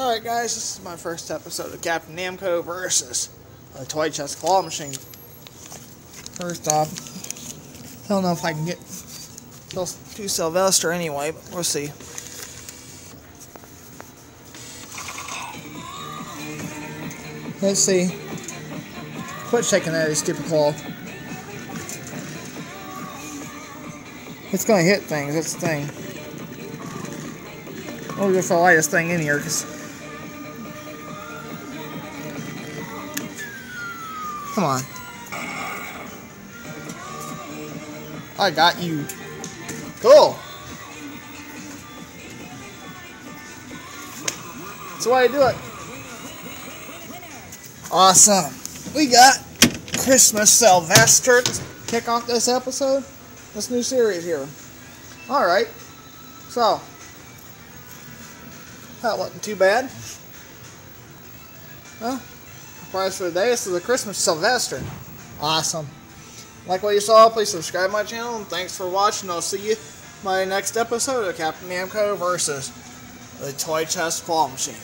Alright guys, this is my first episode of Captain Namco versus a Toy Chest Claw Machine. First off, I don't know if I can get to Sylvester anyway, but we'll see. Let's see. Quit shaking that stupid claw. It's gonna hit things, that's the thing. We'll go for the lightest thing in here, because... Come on. I got you. Cool. That's why I do it. Awesome. We got Christmas Sylvester to kick off this episode. This new series here. Alright. So. That wasn't too bad. Well, prize for the day this is the Christmas Sylvester. Awesome. Like what you saw, please subscribe my channel, and thanks for watching. I'll see you my next episode of Captain Namco versus the Toy Chest Claw Machine.